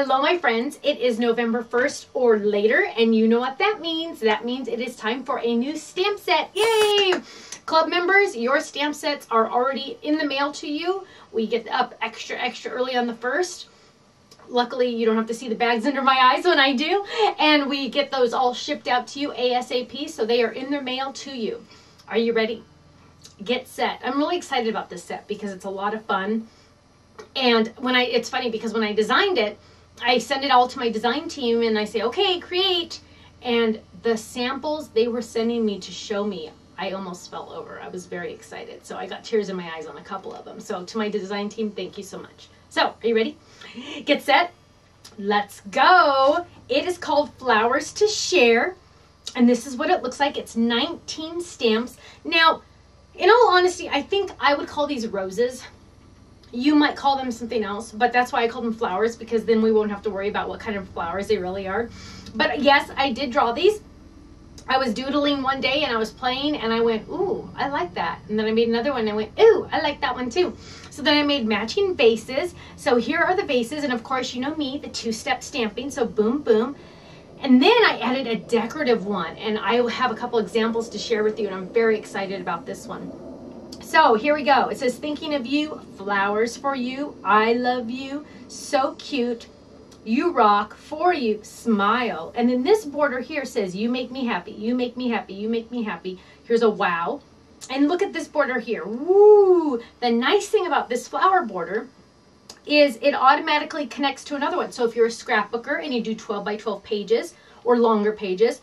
Hello, my friends. It is November 1st or later, and you know what that means. That means it is time for a new stamp set. Yay! Club members, your stamp sets are already in the mail to you. We get up extra, extra early on the 1st. Luckily, you don't have to see the bags under my eyes when I do. And we get those all shipped out to you ASAP, so they are in the mail to you. Are you ready? Get set. I'm really excited about this set because it's a lot of fun. And when I, it's funny because when I designed it, I send it all to my design team and I say, okay, create. And the samples they were sending me to show me I almost fell over. I was very excited. So I got tears in my eyes on a couple of them. So to my design team, thank you so much. So, are you ready? Get set. Let's go. It is called Flowers to Share. And this is what it looks like. It's 19 stamps. Now, in all honesty, I think I would call these roses. You might call them something else, but that's why I call them flowers because then we won't have to worry about what kind of flowers they really are. But yes, I did draw these. I was doodling one day and I was playing and I went, ooh, I like that. And then I made another one and I went, ooh, I like that one too. So then I made matching vases. So here are the vases. And of course, you know me, the two-step stamping. So boom, boom. And then I added a decorative one and I have a couple examples to share with you and I'm very excited about this one. So here we go. It says, thinking of you, flowers for you, I love you, so cute, you rock, for you, smile. And then this border here says, you make me happy, you make me happy, you make me happy. Here's a wow. And look at this border here. Woo! The nice thing about this flower border is it automatically connects to another one. So if you're a scrapbooker and you do 12 by 12 pages or longer pages,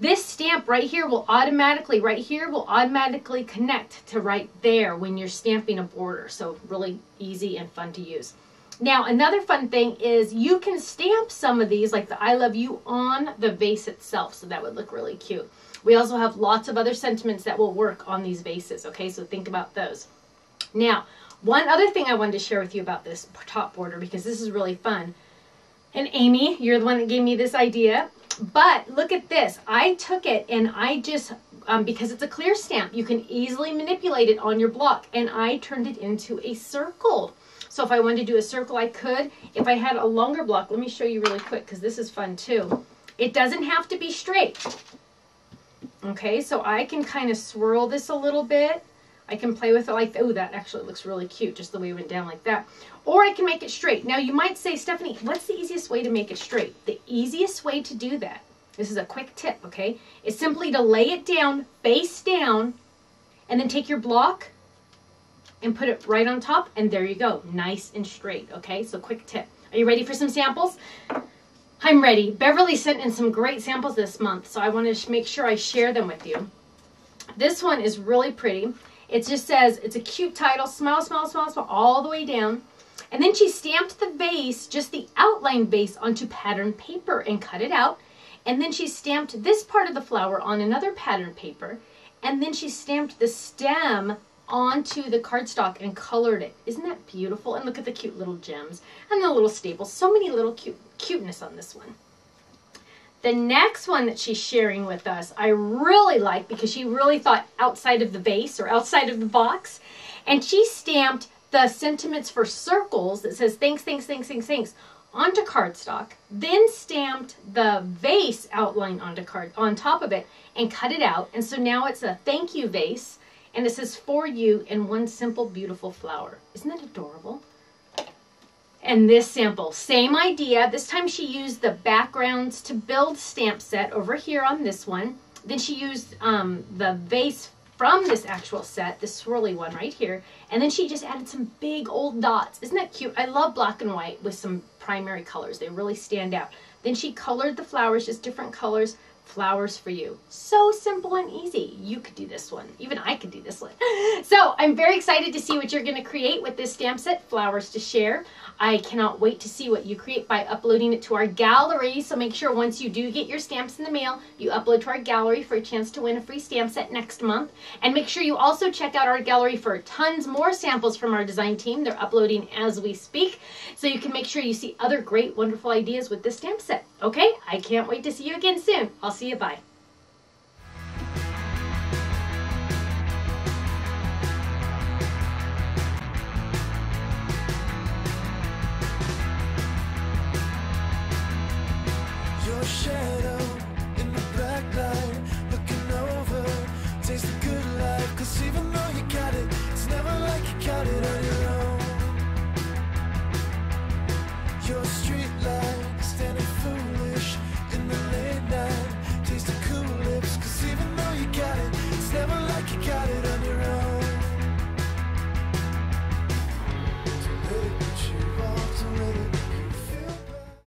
this stamp right here will automatically, right here, will automatically connect to right there when you're stamping a border. So really easy and fun to use. Now, another fun thing is you can stamp some of these, like the I love you, on the vase itself. So that would look really cute. We also have lots of other sentiments that will work on these vases. Okay, so think about those. Now, one other thing I wanted to share with you about this top border, because this is really fun. And Amy, you're the one that gave me this idea. But look at this. I took it and I just, um, because it's a clear stamp, you can easily manipulate it on your block. And I turned it into a circle. So if I wanted to do a circle, I could. If I had a longer block, let me show you really quick because this is fun too. It doesn't have to be straight. Okay, so I can kind of swirl this a little bit. I can play with it like, oh, that actually looks really cute, just the way it went down like that. Or I can make it straight. Now you might say, Stephanie, what's the easiest way to make it straight? The easiest way to do that, this is a quick tip, okay, is simply to lay it down, face down, and then take your block and put it right on top, and there you go, nice and straight, okay? So quick tip. Are you ready for some samples? I'm ready. Beverly sent in some great samples this month, so I want to make sure I share them with you. This one is really pretty. It just says, it's a cute title, smile, smile, smile, smile, all the way down. And then she stamped the vase, just the outline vase, onto pattern paper and cut it out. And then she stamped this part of the flower on another pattern paper. And then she stamped the stem onto the cardstock and colored it. Isn't that beautiful? And look at the cute little gems and the little staples. So many little cute cuteness on this one. The next one that she's sharing with us, I really like because she really thought outside of the base or outside of the box. And she stamped the sentiments for circles that says thanks, thanks, thanks, thanks, thanks onto cardstock, then stamped the vase outline onto card on top of it and cut it out. And so now it's a thank you vase and it says for you in one simple beautiful flower. Isn't that adorable? And this sample, same idea. This time she used the backgrounds to build stamp set over here on this one. Then she used um, the vase from this actual set, this swirly one right here. And then she just added some big old dots. Isn't that cute? I love black and white with some primary colors. They really stand out. Then she colored the flowers just different colors flowers for you. So simple and easy. You could do this one. Even I could do this one. So I'm very excited to see what you're going to create with this stamp set, Flowers to Share. I cannot wait to see what you create by uploading it to our gallery. So make sure once you do get your stamps in the mail, you upload to our gallery for a chance to win a free stamp set next month. And make sure you also check out our gallery for tons more samples from our design team. They're uploading as we speak. So you can make sure you see other great, wonderful ideas with this stamp set. Okay, I can't wait to see you again soon. I'll see you. Bye. shadow in the black light, looking over, taste the good life, cause even